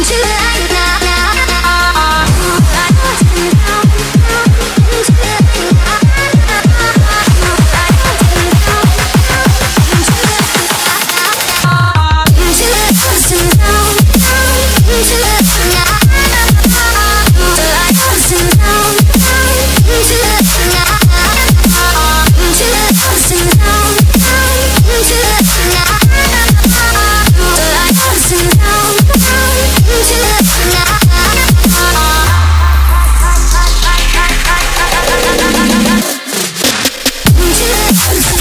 I'm you like Voices.